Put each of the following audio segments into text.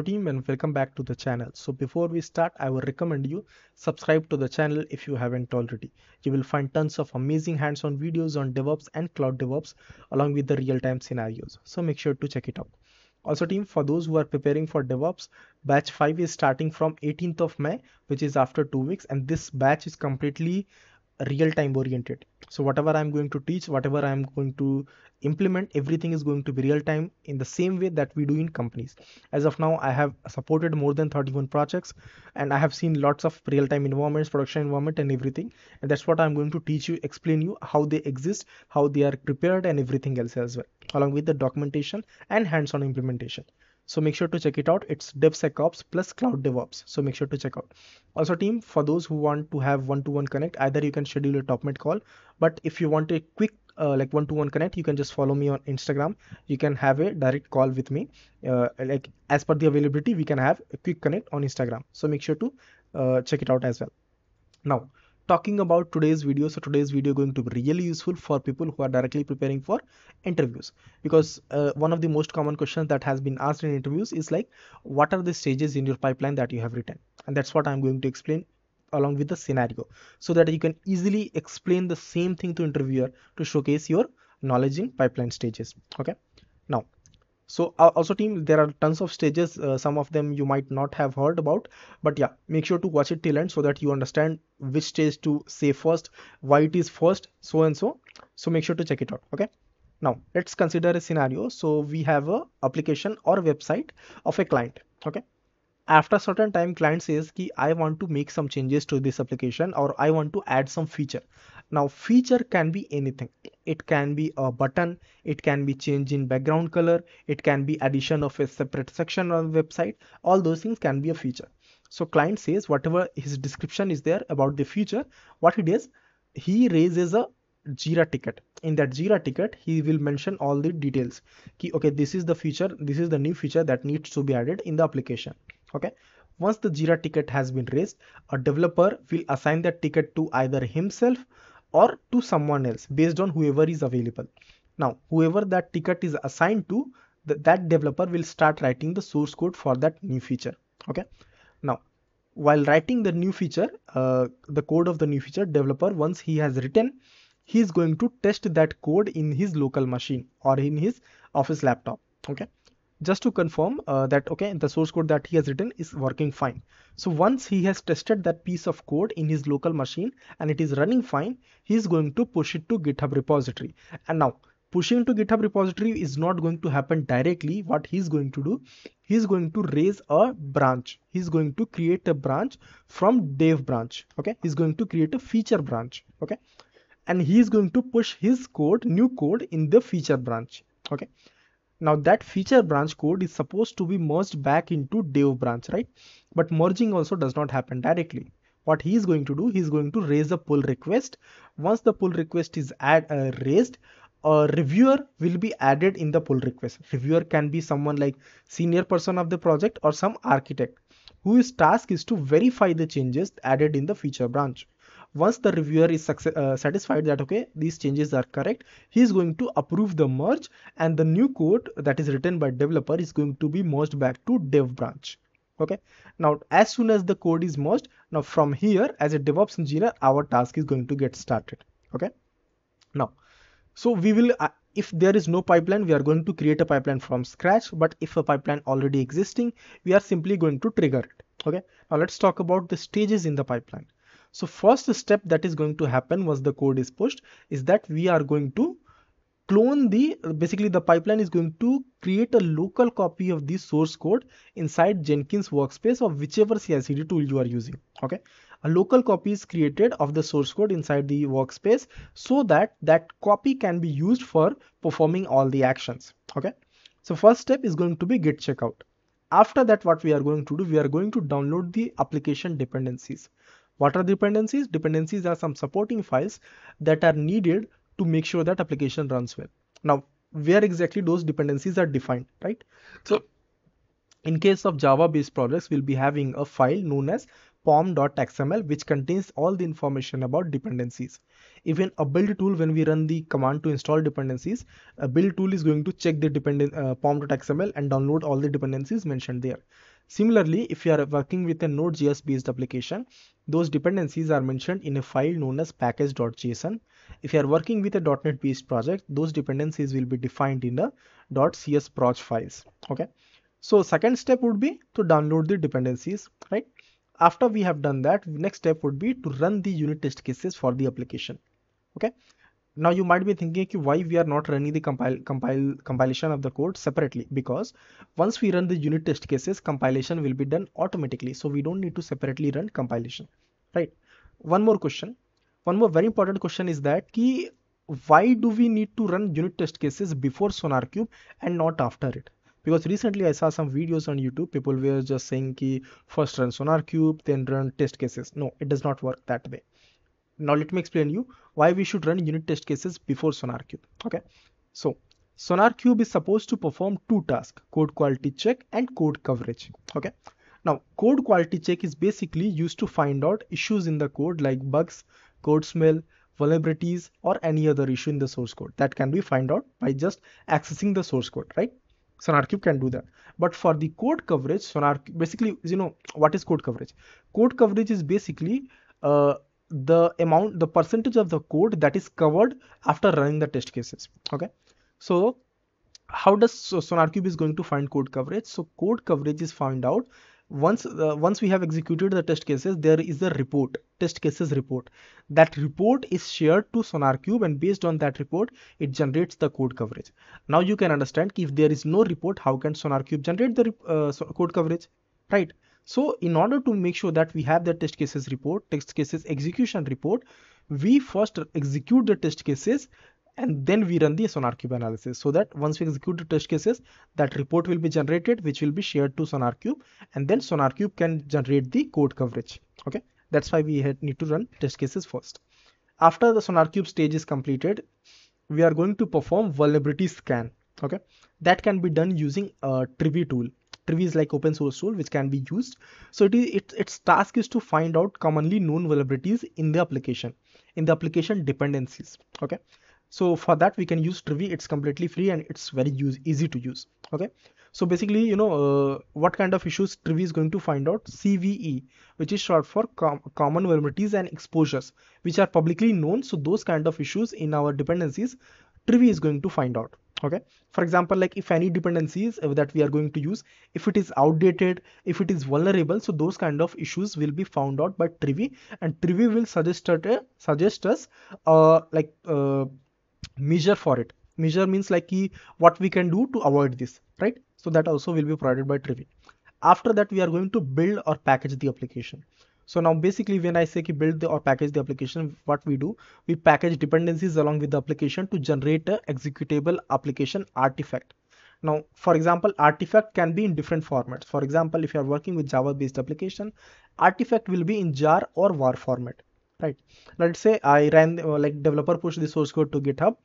Hello team and welcome back to the channel. So before we start, I would recommend you subscribe to the channel if you haven't already. You will find tons of amazing hands-on videos on DevOps and Cloud DevOps along with the real-time scenarios. So make sure to check it out. Also team, for those who are preparing for DevOps, batch 5 is starting from 18th of May, which is after two weeks. And this batch is completely real time oriented. So whatever i'm going to teach whatever i'm going to implement everything is going to be real time in the same way that we do in companies. As of now i have supported more than 31 projects and i have seen lots of real time environments production environment and everything. And that's what i'm going to teach you explain you how they exist how they are prepared and everything else as well along with the documentation and hands-on implementation so make sure to check it out. It's DevSecOps plus Cloud DevOps. So make sure to check out. Also team, for those who want to have one-to-one -one connect, either you can schedule a Topmate call, but if you want a quick uh, like one-to-one -one connect, you can just follow me on Instagram. You can have a direct call with me. Uh, like as per the availability, we can have a quick connect on Instagram. So make sure to uh, check it out as well. Now, talking about today's video. So today's video going to be really useful for people who are directly preparing for interviews. Because uh, one of the most common questions that has been asked in interviews is like what are the stages in your pipeline that you have written? And that's what i'm going to explain along with the scenario. So that you can easily explain the same thing to interviewer to showcase your knowledge in pipeline stages. Okay? Now so uh, also team there are tons of stages uh, some of them you might not have heard about but yeah make sure to watch it till end so that you understand which stage to say first why it is first so and so. So make sure to check it out okay? Now let's consider a scenario. So we have a application or website of a client okay? After certain time client says ki i want to make some changes to this application or i want to add some feature now feature can be anything. It can be a button it can be change in background color it can be addition of a separate section on the website. All those things can be a feature. So client says whatever his description is there about the feature what he does he raises a jira ticket. In that jira ticket he will mention all the details. Okay this is the feature this is the new feature that needs to be added in the application. Okay? Once the jira ticket has been raised a developer will assign that ticket to either himself or to someone else based on whoever is available. Now, whoever that ticket is assigned to, th that developer will start writing the source code for that new feature. Okay. Now, while writing the new feature, uh, the code of the new feature developer, once he has written, he is going to test that code in his local machine or in his office laptop. Okay just to confirm uh, that okay the source code that he has written is working fine. So once he has tested that piece of code in his local machine and it is running fine he is going to push it to github repository. And now pushing to github repository is not going to happen directly. What he's going to do he's going to raise a branch. He's going to create a branch from dev branch okay? He's going to create a feature branch okay? And he is going to push his code new code in the feature branch okay now that feature branch code is supposed to be merged back into dev branch, right? But merging also does not happen directly. What he is going to do, he is going to raise a pull request. Once the pull request is add, uh, raised, a reviewer will be added in the pull request. Reviewer can be someone like senior person of the project or some architect whose task is to verify the changes added in the feature branch once the reviewer is uh, satisfied that okay these changes are correct he is going to approve the merge and the new code that is written by developer is going to be merged back to dev branch. Okay? Now as soon as the code is merged now from here as a devops engineer our task is going to get started. Okay? Now so we will uh, if there is no pipeline we are going to create a pipeline from scratch but if a pipeline already existing we are simply going to trigger it. Okay? Now let's talk about the stages in the pipeline so first step that is going to happen once the code is pushed is that we are going to clone the basically the pipeline is going to create a local copy of the source code inside Jenkins workspace of whichever CI/CD tool you are using. Okay, a local copy is created of the source code inside the workspace so that that copy can be used for performing all the actions. Okay, so first step is going to be git checkout. After that, what we are going to do, we are going to download the application dependencies. What are dependencies? Dependencies are some supporting files that are needed to make sure that application runs well. Now, where exactly those dependencies are defined, right? So in case of Java based projects, we'll be having a file known as pom.xml which contains all the information about dependencies. Even a build tool, when we run the command to install dependencies, a build tool is going to check the dependent uh, pom.xml and download all the dependencies mentioned there. Similarly, if you are working with a Node.js based application, those dependencies are mentioned in a file known as package.json. If you are working with a .NET based project, those dependencies will be defined in the .csproj files. Okay. So second step would be to download the dependencies, right? After we have done that, next step would be to run the unit test cases for the application. Okay now you might be thinking why we are not running the compile compile compilation of the code separately because once we run the unit test cases compilation will be done automatically. So we don't need to separately run compilation right? One more question. One more very important question is that key why do we need to run unit test cases before SonarQube and not after it? Because recently I saw some videos on YouTube people were just saying key first run SonarQube then run test cases. No it does not work that way now let me explain you why we should run unit test cases before SonarQube. Okay, so SonarQube is supposed to perform two tasks, code quality check and code coverage. Okay, now code quality check is basically used to find out issues in the code like bugs, code smell, vulnerabilities or any other issue in the source code that can be find out by just accessing the source code, right? SonarQube can do that. But for the code coverage, Sonar basically, you know, what is code coverage? Code coverage is basically uh, the amount the percentage of the code that is covered after running the test cases okay? So how does so SonarQube is going to find code coverage? So code coverage is found out once uh, once we have executed the test cases there is a report test cases report. That report is shared to SonarQube and based on that report it generates the code coverage. Now you can understand if there is no report how can SonarQube generate the uh, code coverage? Right so in order to make sure that we have the test cases report, test cases execution report, we first execute the test cases and then we run the SonarQube analysis so that once we execute the test cases, that report will be generated, which will be shared to SonarQube and then SonarQube can generate the code coverage. Okay, that's why we need to run test cases first. After the SonarQube stage is completed, we are going to perform vulnerability scan. Okay, that can be done using a Trivy tool. Trivy is like open source tool which can be used. So it is it, its task is to find out commonly known vulnerabilities in the application, in the application dependencies. Okay. So for that we can use Trivy. It's completely free and it's very use, easy to use. Okay. So basically, you know, uh, what kind of issues Trivy is going to find out CVE, which is short for com common vulnerabilities and exposures, which are publicly known. So those kind of issues in our dependencies, Trivy is going to find out okay? For example like if any dependencies that we are going to use if it is outdated if it is vulnerable so those kind of issues will be found out by Trivy and Trivy will suggest uh, suggest us uh, like uh, measure for it. Measure means like what we can do to avoid this right? So that also will be provided by Trivy after that we are going to build or package the application so now basically when I say build the, or package the application, what we do, we package dependencies along with the application to generate a executable application artifact. Now, for example, artifact can be in different formats. For example, if you are working with Java based application, artifact will be in jar or war format, right? Let's say I ran uh, like developer pushed the source code to GitHub.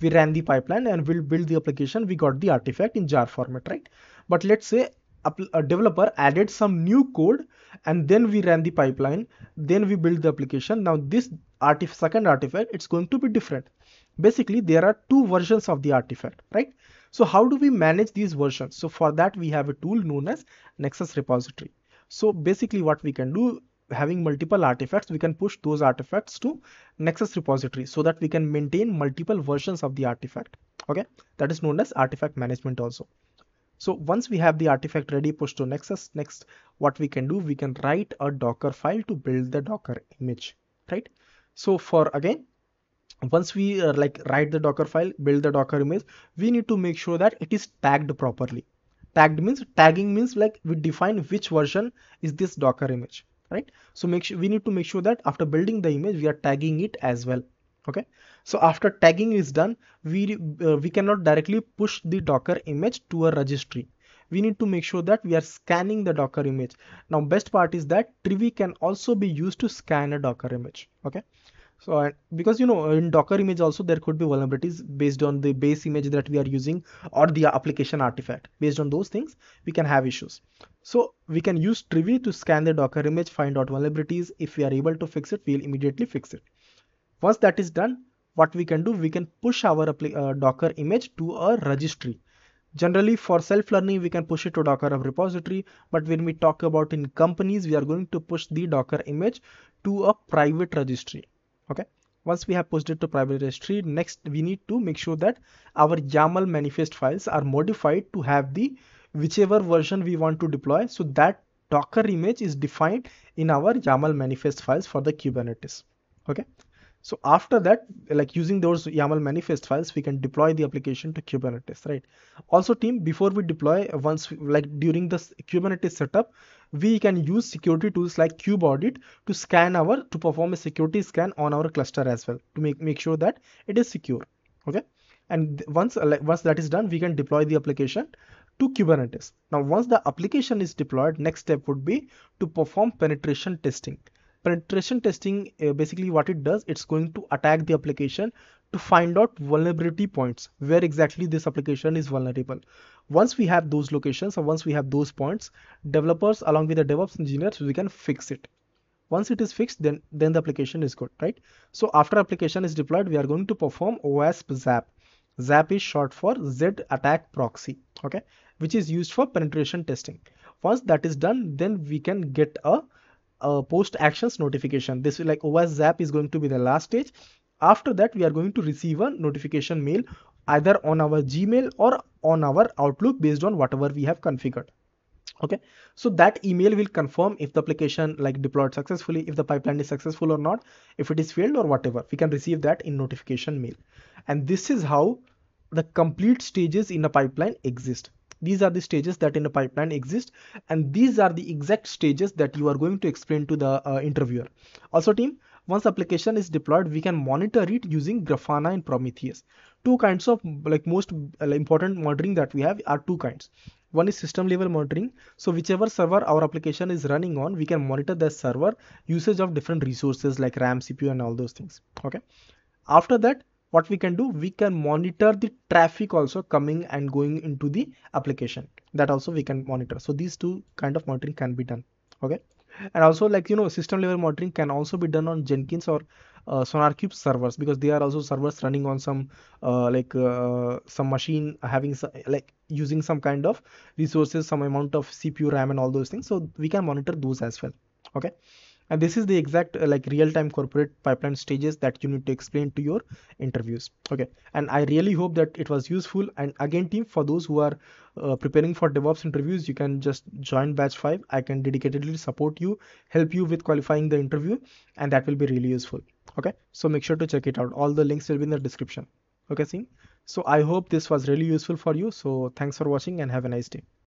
We ran the pipeline and we'll build the application. We got the artifact in jar format, right? But let's say a uh, developer added some new code and then we ran the pipeline. Then we build the application. Now this artif second artifact it's going to be different. Basically there are two versions of the artifact right? So how do we manage these versions? So for that we have a tool known as nexus repository. So basically what we can do having multiple artifacts we can push those artifacts to nexus repository so that we can maintain multiple versions of the artifact okay? That is known as artifact management also so once we have the artifact ready pushed to Nexus, next what we can do, we can write a Docker file to build the Docker image, right? So for again, once we uh, like write the Docker file, build the Docker image, we need to make sure that it is tagged properly. Tagged means tagging means like we define which version is this Docker image, right? So make sure we need to make sure that after building the image, we are tagging it as well okay? So after tagging is done we uh, we cannot directly push the docker image to a registry. We need to make sure that we are scanning the docker image. Now best part is that trivy can also be used to scan a docker image. Okay? So because you know in docker image also there could be vulnerabilities based on the base image that we are using or the application artifact. Based on those things we can have issues. So we can use trivy to scan the docker image find out vulnerabilities. If we are able to fix it we'll immediately fix it once that is done, what we can do, we can push our uh, Docker image to a registry. generally for self-learning we can push it to docker repository but when we talk about in companies we are going to push the docker image to a private registry okay once we have pushed it to private registry next we need to make sure that our yaml manifest files are modified to have the whichever version we want to deploy so that docker image is defined in our yaml manifest files for the kubernetes okay so after that, like using those YAML manifest files, we can deploy the application to Kubernetes, right? Also team, before we deploy, once like during this Kubernetes setup, we can use security tools like kubeaudit to scan our, to perform a security scan on our cluster as well, to make, make sure that it is secure, okay? And once, uh, like, once that is done, we can deploy the application to Kubernetes. Now, once the application is deployed, next step would be to perform penetration testing penetration testing uh, basically what it does it's going to attack the application to find out vulnerability points where exactly this application is vulnerable. Once we have those locations or once we have those points developers along with the devops engineers we can fix it. Once it is fixed then then the application is good right? So after application is deployed we are going to perform OWASP zap. Zap is short for Zed Attack Proxy okay? Which is used for penetration testing. Once that is done then we can get a uh, post actions notification. This is like OWASP Zap is going to be the last stage. After that, we are going to receive a notification mail either on our Gmail or on our Outlook based on whatever we have configured. Okay, so that email will confirm if the application like deployed successfully, if the pipeline is successful or not, if it is failed or whatever. We can receive that in notification mail. And this is how the complete stages in a pipeline exist these are the stages that in a pipeline exist and these are the exact stages that you are going to explain to the uh, interviewer. Also team once application is deployed we can monitor it using grafana and prometheus. Two kinds of like most uh, important monitoring that we have are two kinds. One is system level monitoring. So whichever server our application is running on we can monitor the server usage of different resources like ram cpu and all those things. Okay? After that what we can do we can monitor the traffic also coming and going into the application. That also we can monitor. So these two kind of monitoring can be done okay? And also like you know system level monitoring can also be done on jenkins or uh, SonarQube servers because they are also servers running on some uh, like uh, some machine having some, like using some kind of resources some amount of cpu ram and all those things. So we can monitor those as well okay and this is the exact uh, like real-time corporate pipeline stages that you need to explain to your interviews. Okay. And i really hope that it was useful. And again team for those who are uh, preparing for devops interviews you can just join batch 5 i can dedicatedly support you help you with qualifying the interview and that will be really useful. Okay. So make sure to check it out. All the links will be in the description. Okay see so i hope this was really useful for you. So thanks for watching and have a nice day